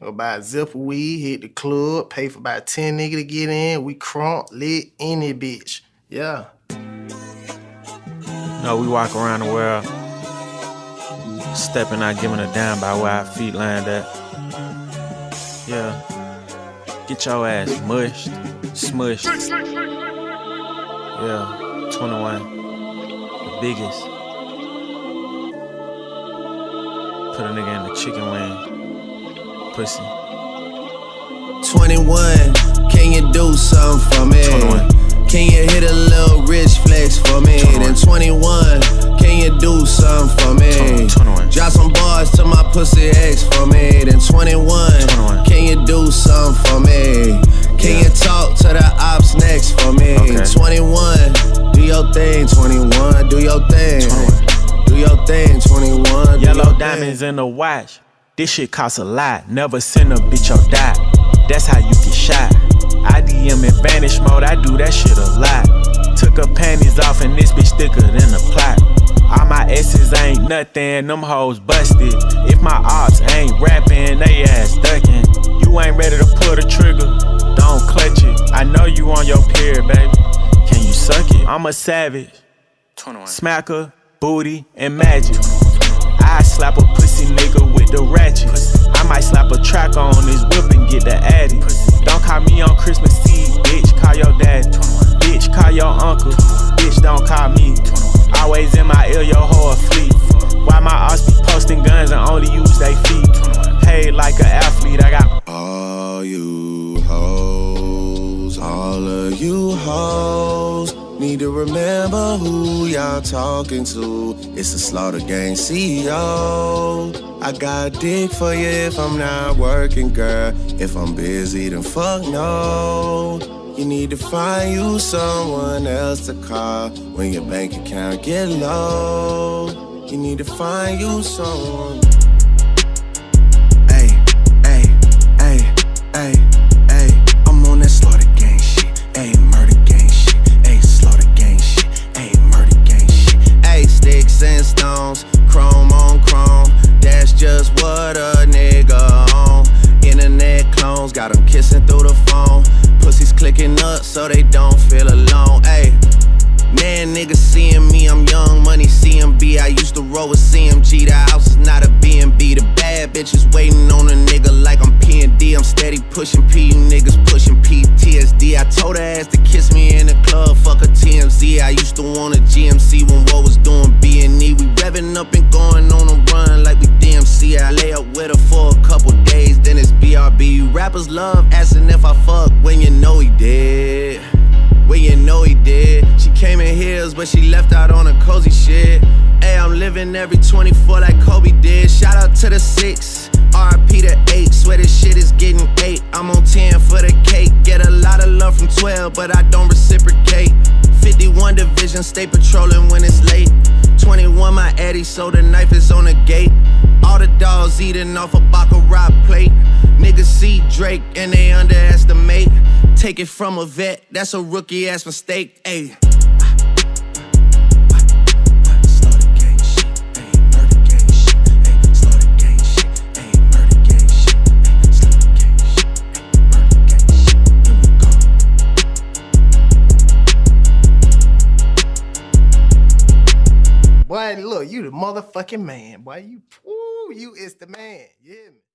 Go buy a zip weed, hit the club, pay for about 10 nigga to get in. We crunk, lit, any bitch. Yeah. No, we walk around the world, stepping out, giving a damn by where our feet land at. Yeah. Get your ass mushed, smushed. Yeah, 21. The biggest. Put a nigga in the chicken wing. Pussy. 21, can you do something for me? 21. Can you hit a little rich flex for me? 21. Then 21, can you do something for me? 21. Drop some bars to my pussy ex for me. Then 21, 21. can you do something for me? Can you talk to the ops next for me? Okay. 21, do your thing. 21, do your thing. 21. Do your thing. 21. do Yellow your diamonds in the watch. This shit costs a lot. Never send a bitch or die. That's how you get shot. I DM in vanish mode. I do that shit a lot. Took her panties off and this bitch thicker than a plot. All my S's ain't nothing. Them hoes busted. If my ops ain't rapping, they ass ducking. You ain't ready to pull the trigger. Don't clutch it. I know you on your period, baby. Can you suck it? I'm a savage. 21. Smacker, booty, and magic. Slap a pussy nigga with the ratchet. I might slap a track on his whip and get the addy. Don't call me on Christmas Eve, bitch. Call your dad. Bitch, call your uncle. Bitch, don't call me. Always in my ear, your whole fleet. Why my ass be posting guns and only use they feet? Paid like an athlete, I got All you hoes, all of you hoes, need to remember who y'all talking to. It's the Slaughter Gang CEO. I got dick for you if I'm not working, girl. If I'm busy, then fuck no. You need to find you someone else to call when your bank account get low. You need to find you someone. They don't feel alone. Ay. Man, niggas seeing me, I'm young money CMB. I used to roll with CMG. The house is not a B&B. The bad bitches waiting on a nigga like I'm P&D. I'm steady pushing P, you niggas pushing PTSD. I told her ass to kiss me in the club, fuck a TMZ. I used to want a GMC when what was doing B&E. We revving up and going rappers love asking if I fuck when you know he did. When you know he did. She came in heels, but she left out on a cozy shit. Hey, I'm living every 24 like Kobe did. Shout out to the six, RP to eight. Swear this shit is getting eight. I'm on 10 for the cake. Get a lot of love from 12, but I don't reciprocate. 51 division, stay patrolling when it's late. 21 my Eddie, so the knife is on the gate. All the dogs eating off a Baccarat plate. Drake and they underestimate. Take it from a vet, that's a rookie ass mistake. Ayy. Boy, look, you the motherfucking man. Boy, you, ooh, you is the man. Yeah.